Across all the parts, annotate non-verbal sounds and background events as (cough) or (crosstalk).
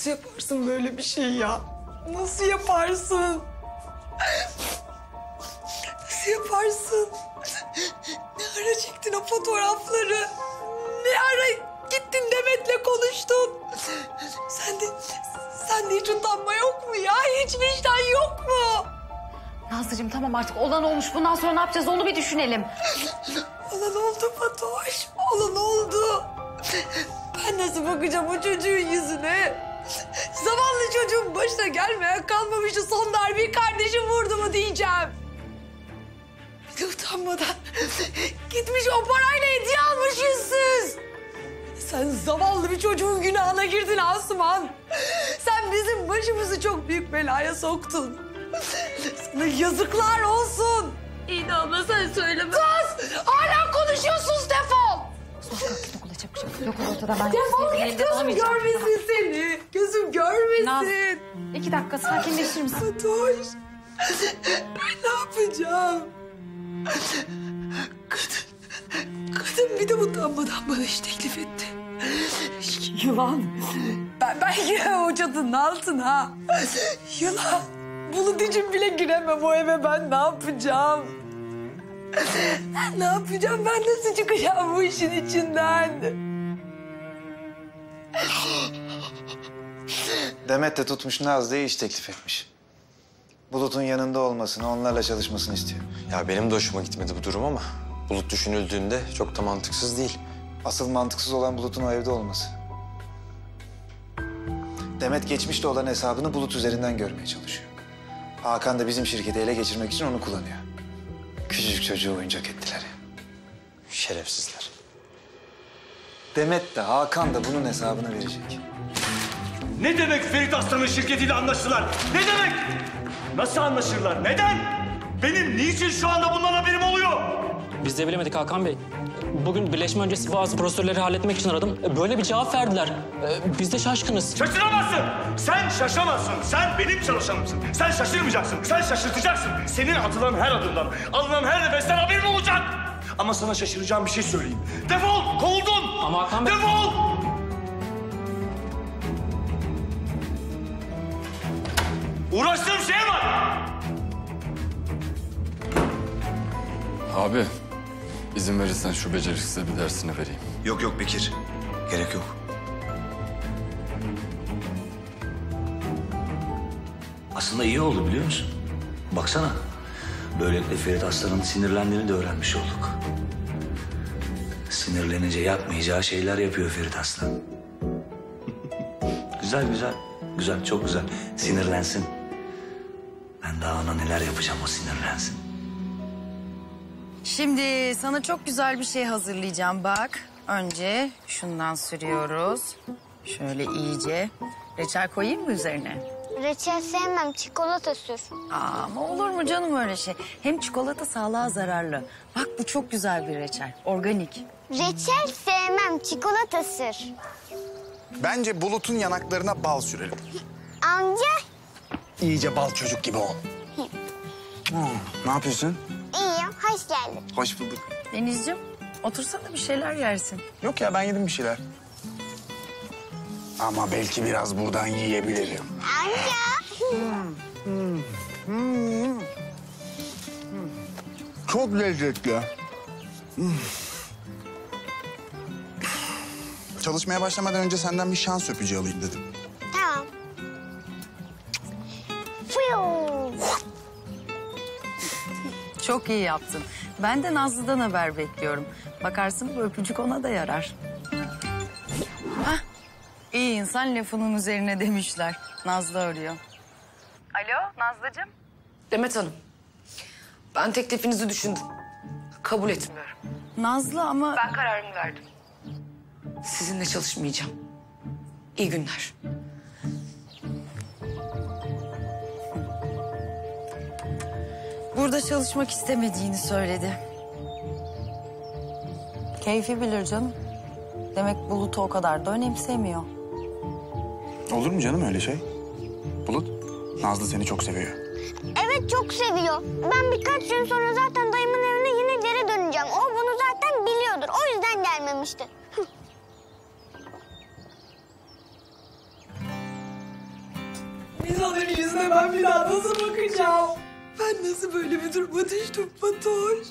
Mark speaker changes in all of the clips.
Speaker 1: Nasıl yaparsın böyle bir şey ya? Nasıl yaparsın? Nasıl yaparsın? Ne ara çektin o fotoğrafları? Ne ara gittin Demet'le konuştun? Sen de, sen de hiç utanma yok mu ya? Hiç vicdan yok mu?
Speaker 2: Nazlıcığım tamam artık olan olmuş. Bundan sonra ne yapacağız onu bir düşünelim.
Speaker 1: Olan oldu Fatoş. Olan oldu. Ben nasıl bakacağım o çocuğun yüzüne? Zavallı çocuğun başına gelmeyen kalmamıştı. Son darbeyi kardeşim vurdu mu diyeceğim. Bir de utanmadan gitmiş o parayla hediye almış yüzsüz. Sen zavallı bir çocuğun günahına girdin Asuman. Sen bizim başımızı çok büyük belaya soktun. Sana yazıklar olsun.
Speaker 2: İyi de abla sen söyleme.
Speaker 1: Sus! Hala konuşuyorsunuz defol!
Speaker 2: Yok olacak Yok ortada ben.
Speaker 1: Defol git gözüm görmesin seni. Gözüm görmesin.
Speaker 2: Naz. İki dakika sakinleşir misin?
Speaker 1: Fatoş. Ben ne yapacağım? Kadın, kadın bir de utanmadan bana iş teklif etti. Yılan. Ben, ben giremem o çatının altına. Yılan. Bulut için bile giremem o eve ben ne yapacağım? Ne yapacağım ben nasıl çıkacağım bu işin içinden?
Speaker 3: Demet de tutmuş Nazlı'ya iş teklif etmiş. Bulut'un yanında olmasını, onlarla çalışmasını istiyor.
Speaker 4: Ya benim de hoşuma gitmedi bu durum ama Bulut düşünüldüğünde çok da mantıksız değil.
Speaker 3: Asıl mantıksız olan Bulut'un o evde olması. Demet geçmişte olan hesabını Bulut üzerinden görmeye çalışıyor. Hakan da bizim şirketi ele geçirmek için onu kullanıyor. Küçücük çocuğu oyuncak ettiler.
Speaker 4: Şerefsizler.
Speaker 3: Demet de Hakan da bunun hesabını verecek.
Speaker 5: Ne demek Ferit Aslan'ın şirketiyle anlaştılar? Ne demek? Nasıl anlaşırlar? Neden? Benim niçin şu anda bundan haberim oluyor?
Speaker 6: Biz de bilemedik Hakan Bey. Bugün birleşme öncesi bazı prosedürleri halletmek için aradım. Böyle bir cevap verdiler. Ee, Biz de şaşkınız.
Speaker 5: Şaşıramazsın. Sen şaşamazsın. Sen benim çalışanımsın. Sen şaşırmayacaksın. Sen şaşırtacaksın. Senin atılan her adımdan, alınan her nefesten haberin olacak. Ama sana şaşıracağım bir şey söyleyeyim. Defol! Kovuldun!
Speaker 6: Ama Hakan Bey-
Speaker 5: Defol! Uğraştığım şeye bak!
Speaker 7: Abi, izin verirsen şu beceriksize bir dersini vereyim.
Speaker 8: Yok yok Bekir. Gerek yok. Aslında iyi oldu biliyor musun? Baksana. Böylelikle Ferit Aslan'ın sinirlendiğini de öğrenmiş olduk. Sinirlenince yapmayacağı şeyler yapıyor Ferit Aslan. (laughs) güzel güzel. Güzel çok güzel. Sinirlensin. Ben daha ona neler yapacağım o sinirlensin.
Speaker 9: Şimdi sana çok güzel bir şey hazırlayacağım bak. Önce şundan sürüyoruz. Şöyle iyice. Reçel koyayım mı üzerine?
Speaker 10: Reçel sevmem, çikolata sür.
Speaker 9: Aa, ama olur mu canım öyle şey? Hem çikolata sağlığa zararlı. Bak bu çok güzel bir reçel. Organik.
Speaker 10: Reçel sevmem, çikolata sür.
Speaker 11: Bence Bulut'un yanaklarına bal sürelim.
Speaker 10: Amca,
Speaker 11: İyice bal çocuk gibi ol. (laughs) Hmm, ne yapıyorsun?
Speaker 10: iyiyim, hoş geldin.
Speaker 11: Hoş bulduk.
Speaker 9: Denizciğim otursana bir şeyler yersin.
Speaker 11: Yok ya ben yedim bir şeyler. Ama belki biraz buradan yiyebilirim.
Speaker 10: Amca.
Speaker 11: Çok lezzetli. Çalışmaya başlamadan önce senden bir şans öpücüğü alayım dedim.
Speaker 9: Çok iyi yaptın. Ben de Nazlı'dan haber bekliyorum. Bakarsın bu öpücük ona da yarar. Hah, iyi insan lafının üzerine demişler. Nazlı arıyor. Alo Nazlıcığım.
Speaker 1: Demet Hanım, ben teklifinizi düşündüm. Kabul etmiyorum.
Speaker 9: Nazlı ama...
Speaker 1: Ben kararımı verdim. Sizinle çalışmayacağım. İyi günler.
Speaker 9: Burada çalışmak istemediğini söyledi. Keyfi bilir canım. Demek Bulut'u o kadar da önemsemiyor.
Speaker 11: Olur mu canım öyle şey? Bulut, Nazlı seni çok seviyor.
Speaker 10: Evet, çok seviyor. Ben birkaç gün sonra zaten dayımın evine yine geri döneceğim. O bunu zaten biliyordur. O yüzden gelmemişti.
Speaker 1: yüzüne ben bir daha nasıl bakacağım? Ben nasıl böyle bir duruma düştüm Fatoş?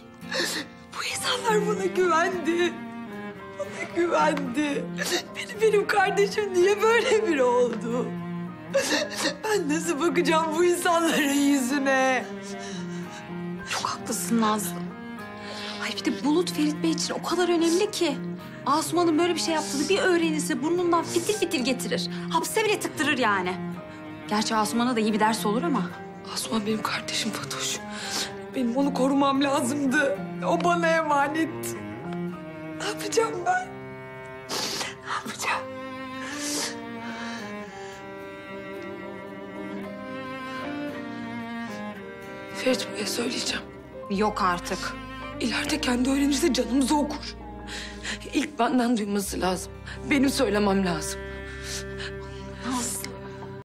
Speaker 1: Bu insanlar bana güvendi. Bana güvendi. Beni benim kardeşim diye böyle biri oldu. Ben nasıl bakacağım bu insanların yüzüne?
Speaker 2: Çok haklısın Nazlı. Ay bir de Bulut Ferit Bey için o kadar önemli ki. Asuman'ın böyle bir şey yaptığını bir öğrenirse burnundan fitil fitil getirir. Hapse bile tıktırır yani. Gerçi Asuman'a da iyi bir ders olur ama.
Speaker 1: Asuman benim kardeşim Fatoş. Benim onu korumam lazımdı. O bana emanet. Ne yapacağım ben? Ne yapacağım? Ferit Bey'e söyleyeceğim.
Speaker 2: Yok artık.
Speaker 1: İleride kendi öğrenirse canımızı okur. İlk benden duyması lazım. Benim söylemem lazım.